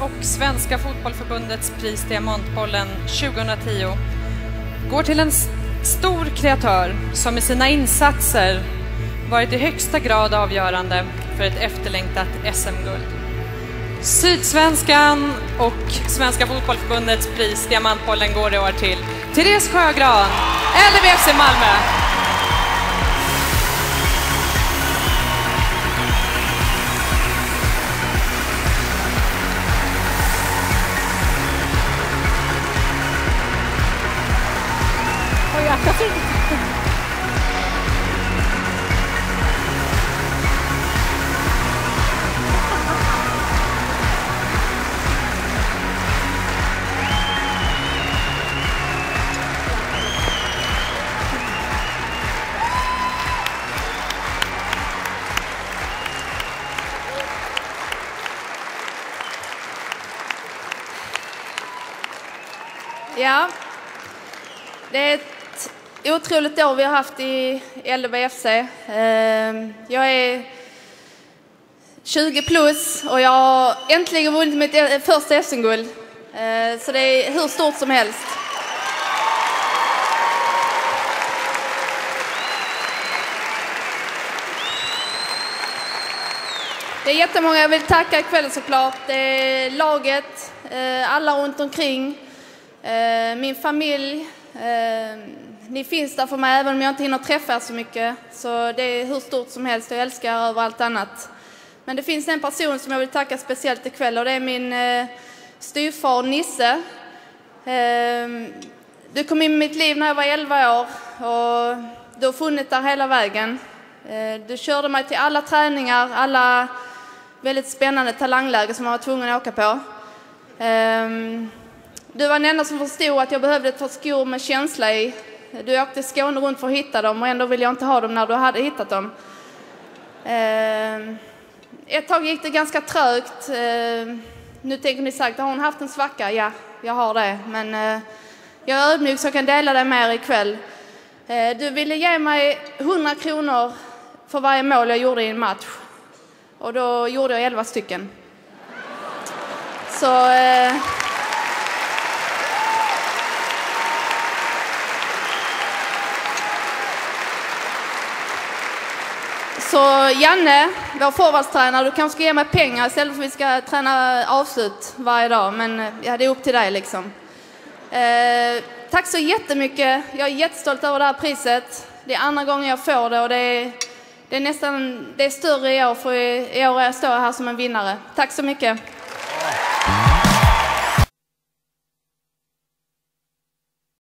och Svenska Fotbollförbundets pris Diamantbollen 2010 går till en stor kreatör som med sina insatser varit i högsta grad avgörande för ett efterlängtat SM-guld. Sydsvenskan och Svenska Fotbollförbundets pris Diamantbollen går i år till Therese Sjögran, LVFC Malmö. Ja, det är ett otroligt år vi har haft i LVFC. Ehm, jag är 20 plus och jag har äntligen vunnit mitt e- första SM-guld. Ehm, så det är hur stort som helst. Det är jättemånga jag vill tacka ikväll såklart. Det är laget, eh, alla runt omkring. Eh, min familj, ehm, ni finns där för mig även om jag inte hinner träffa er så mycket. Så det är hur stort som helst, jag älskar er över allt annat. Men det finns en person som jag vill tacka speciellt ikväll och det är min eh, styvfar Nisse. Ehm, du kom in i mitt liv när jag var 11 år och du har funnits där hela vägen. Eh, du körde mig till alla träningar, alla väldigt spännande talangläger som man var tvungen att åka på. Ehm, du var den enda som förstod att jag behövde ta skor med känsla i. Du åkte Skåne runt för att hitta dem och ändå ville jag inte ha dem när du hade hittat dem. Ehm, ett tag gick det ganska trögt. Ehm, nu tänker ni säkert, har hon haft en svacka? Ja, jag har det. Men eh, jag är ödmjuk så jag kan dela det med er ikväll. Eh, du ville ge mig 100 kronor för varje mål jag gjorde i en match. Och då gjorde jag 11 stycken. Så... Eh, Så Janne, vår forwardstränare, du kanske ska ge mig pengar istället för att vi ska träna avslut varje dag. Men ja, det är upp till dig liksom. Eh, tack så jättemycket. Jag är jättestolt över det här priset. Det är andra gången jag får det och det är, det är nästan det är större i år för i, i år står jag här som en vinnare. Tack så mycket.